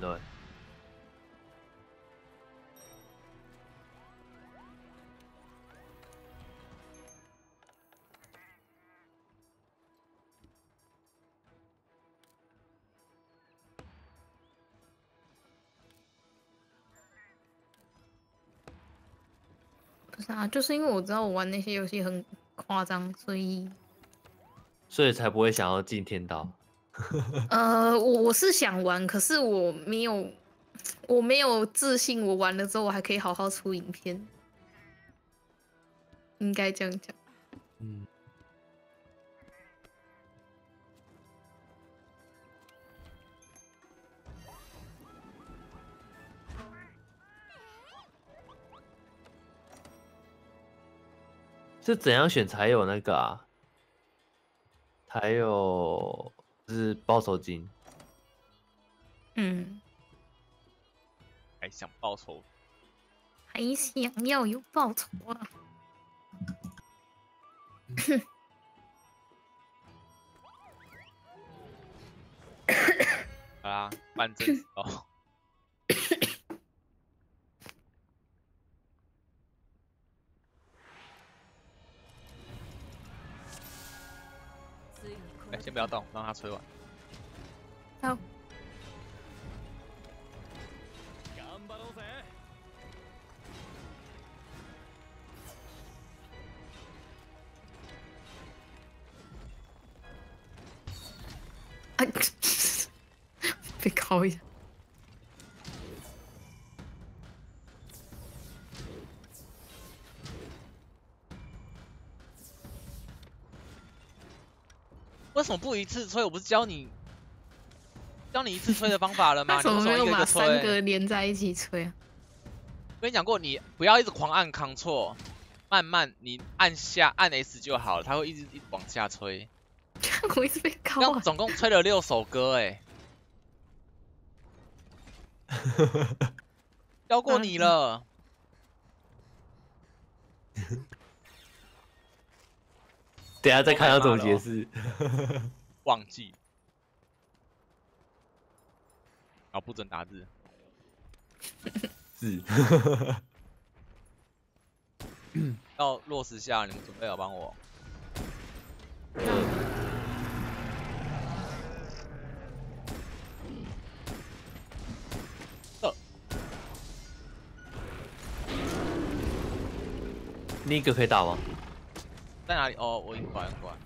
对。不是啊，就是因为我知道我玩那些游戏很夸张，所以所以才不会想要进天道。呃，我我是想玩，可是我没有，我没有自信，我玩了之后我还可以好好出影片，应该这样讲。嗯，是怎样选才有那个啊？才有是报酬金。嗯，还想报仇？还想要有报酬啊？好啦，办正哦。哎，先不要动，让他吹完。好。啊，被烤一下。为什么不一次吹？我不是教你教你一次吹的方法了吗？为什么没有把三个？连在一起吹啊？我跟你讲过，你不要一直狂按 Ctrl，慢慢你按下按 S 就好了，它会一直一直往下吹。我一直被敲啊！刚总共吹了六首歌，哎，教过你了。等下再看要怎么解释。忘记。啊，不准打字。是。到落实下，你们准备好帮我。你一个可以打吗？在哪里？哦，我已经过来，过来。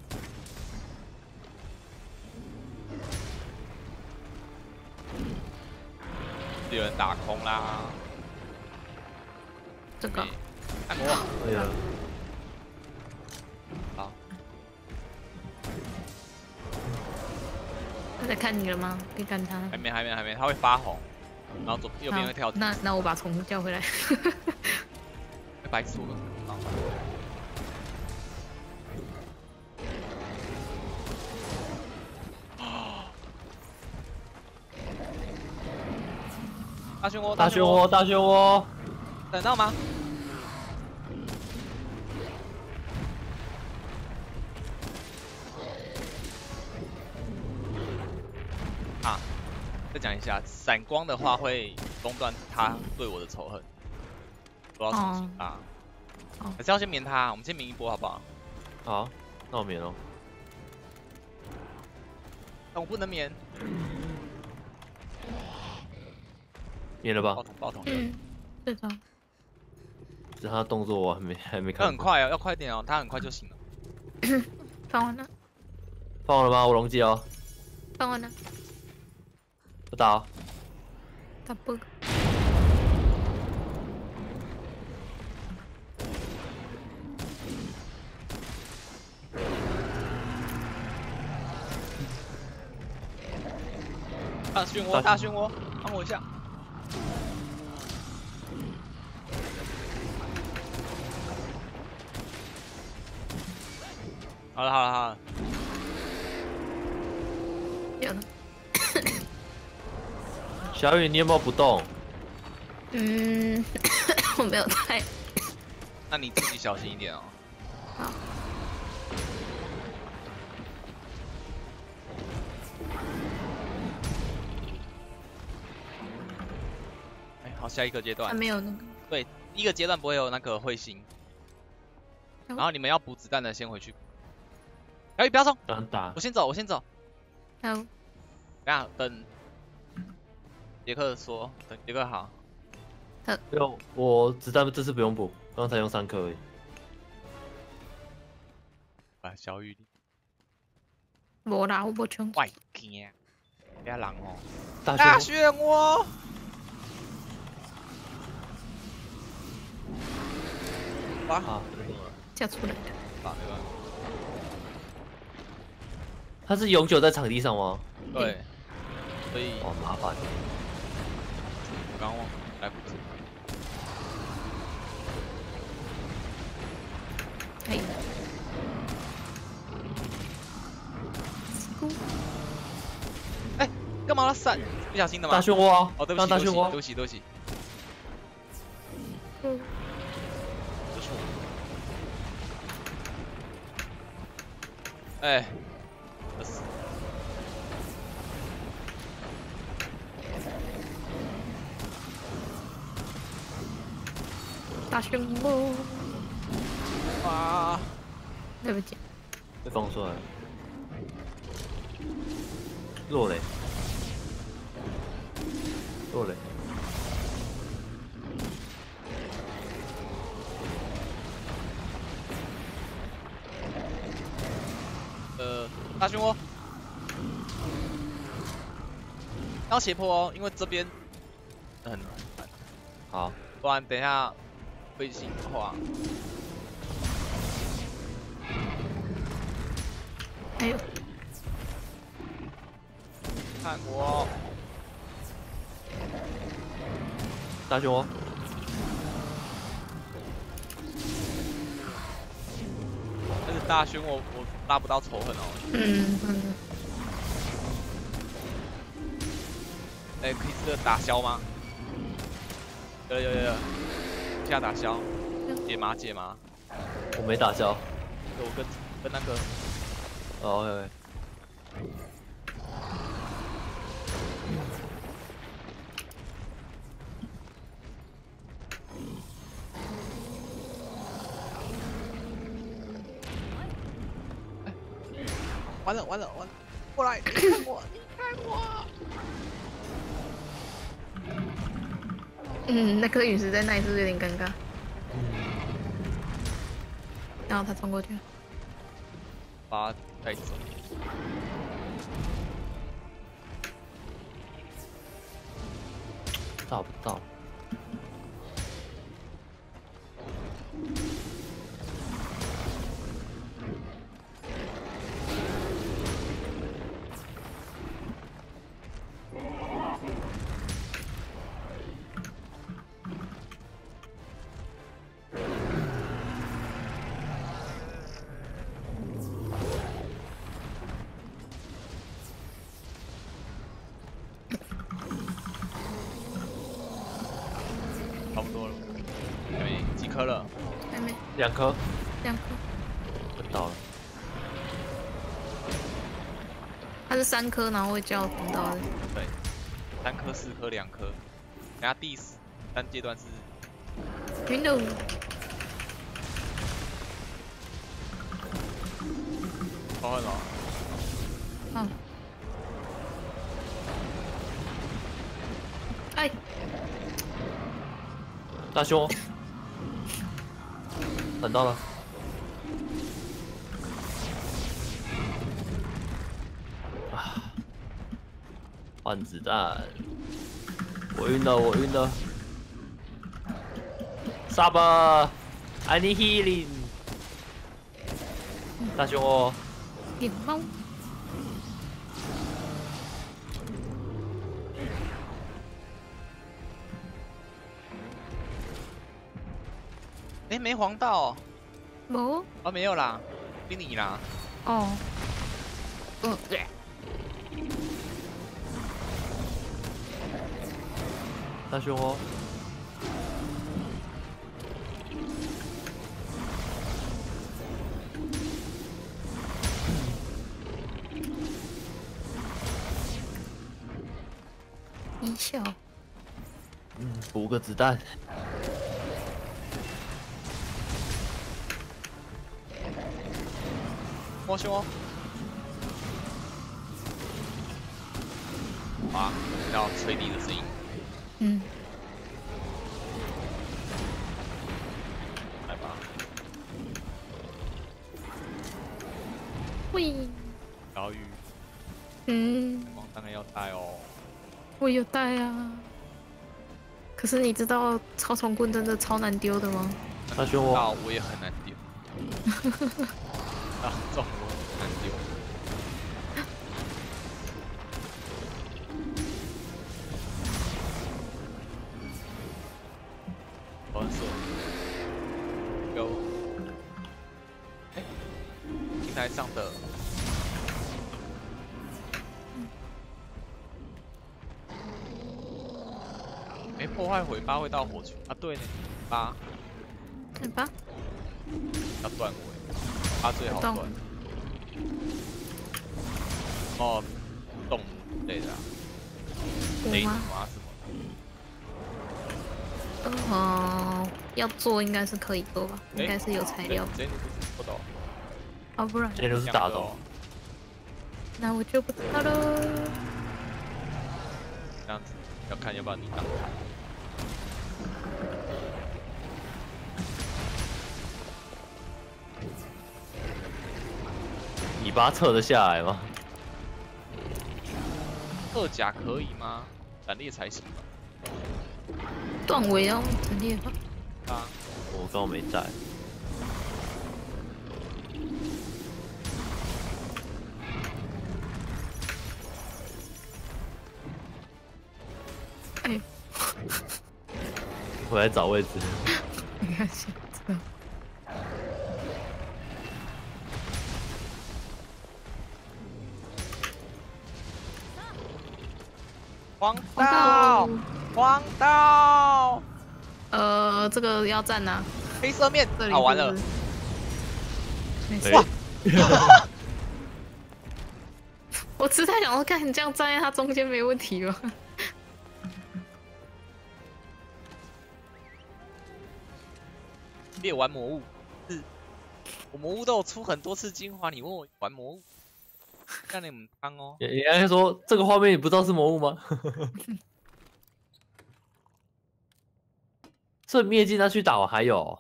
有人打空啦。这个。按摩。对啊。好。他在看你了吗？可以看他。还没，还没，还没，他会发红，然后左右边会跳。那那我把宠物叫回来。白出了。大漩涡，大漩涡，大漩涡，等到吗？啊，再讲一下，闪光的话会中断他对我的仇恨，不要重新啊。还是要先免他，我们先免一波好不好？好，那我免喽。但我不能免。免了吧？爆桶，爆桶。嗯，是的。是他动作我还没还没看。他很快哦，要快点哦，他很快就醒了。放完了。放完了吗？我龙记哦。放完了。不打。打不。大漩涡，大漩涡，帮我一下。好了好了好了。小雨，你有没有不动？嗯，我没有带。那你自己小心一点哦。好。下一个阶段。还没有那个。对，第一个阶段不会有那个彗星，然后你们要补子弹的先回去。小雨不要冲，打。我先走，我先走。好。等下等杰克说，等杰克好。不用，我子弹这次不用补，刚才用三颗而已。啊，小雨。无啦，我无冲。外惊，不要人哦。大漩涡。啊，叫出来的。啊，对吧？他是永久在场地上吗？对。所以。哦，麻烦。我刚忘，来不及。哎。哎，干嘛了？闪？不小心的吗？大漩涡。哦，对不起，大漩涡，对不起，对不起。嗯。哎，大漩涡！啊！对不起，被放出来了。落雷，落雷。大漩涡，要斜坡哦，因为这边。很难。好，不然等一下彗星的话，哎呦，看我，大漩涡。大勋，我我拉不到仇恨哦。嗯嗯。哎，可以这个打消吗？有有有有，下打消，解麻解麻。我没打消。我跟跟那个。哦。完了完了完了！过来，你看我，你看我。嗯，那颗陨石在那里是不是有点尴尬？然后他冲过去了，把他带走。两颗，两颗，到了。它是三颗，然后会叫等到的。对，三颗、四颗、两颗。等下第三阶段是。Window。好了。嗯。哎。大兄。等到了，啊！换子弹，我晕了，我晕了。沙巴，I need healing。大兄哦。点猫。哎，没黄道。没。哦，没有啦，给你啦。哦。嗯，对。大熊哦。一笑。嗯，补个子弹。摸胸哦。啊，要吹笛的声音。嗯。来吧。喂。小雨。嗯。光当然要带哦。我有带啊。可是你知道超重棍真的超难丢的吗？大熊我我也很难丢。啊，重我难丢。黄色。有。哎，平台上的。没破坏回八会到火球啊？对呢，八。尾巴。要断尾，八最好断。哦，动类的。雷吗？什么？哦，要做应该是可以做吧？应该是有材料。不懂。哦，不然。这路是打的。那我就不知道了。这样子，要看要不要你挡。尾巴撤得下来吗？二甲可以吗？斩裂才行吧。断尾要斩裂吧？啊，我刚没在。哎，我来找位置。你看先。刀，黄刀，呃，这个要站呐。黑色面，好玩了。哇！我只在想说，看你这样站在它中间没问题吗？别玩魔物，是，我魔物都有出很多次精华，你问我玩魔物？让你们看哦。人家说这个画面你不知道是魔物吗？这灭境那去打完还有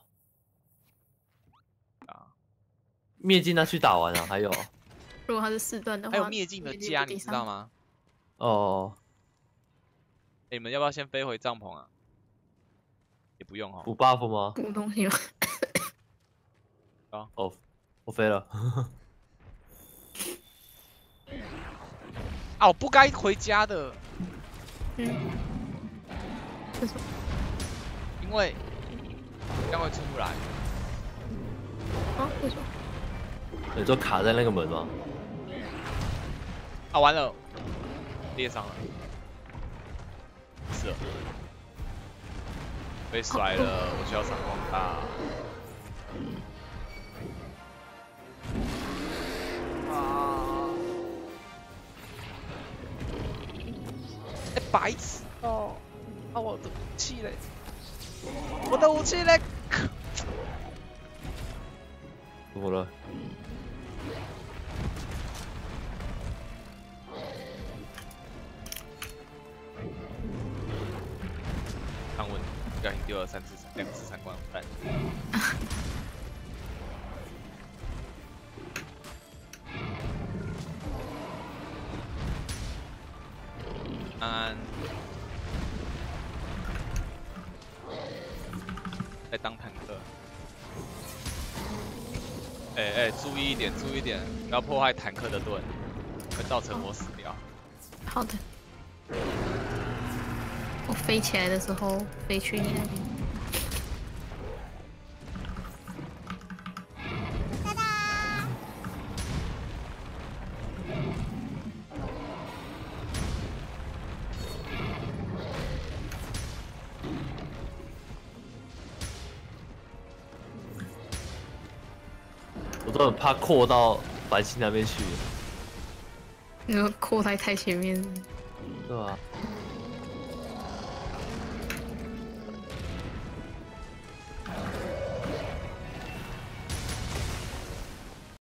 啊？灭境那去打完了还有？如果他是四段的话，还有灭境的家，你知道吗？哦。你们要不要先飞回帐篷啊？也不用哦。补 buff 吗？补东西吗？啊哦，我飞了。啊！我不该回家的。嗯。因为这样会出不来。啊？为什么？你就卡在那个门吗？啊！完了，裂上了。是。被甩了，我需要闪光大。白痴哦！啊，我的武器嘞！我的武器嘞！怎么了？刚问，不小心丢了三次、两次闪光弹。安，在当坦克。哎哎，注意一点，注意一点，不要破坏坦克的盾，会造成我死掉。好的。我飞起来的时候，飞去你那边。都很怕扩到白星那边去，那个扩太太前面，对吧？